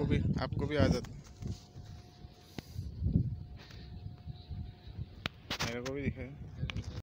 आपको भी आपको भी आ मेरे को भी दिखाया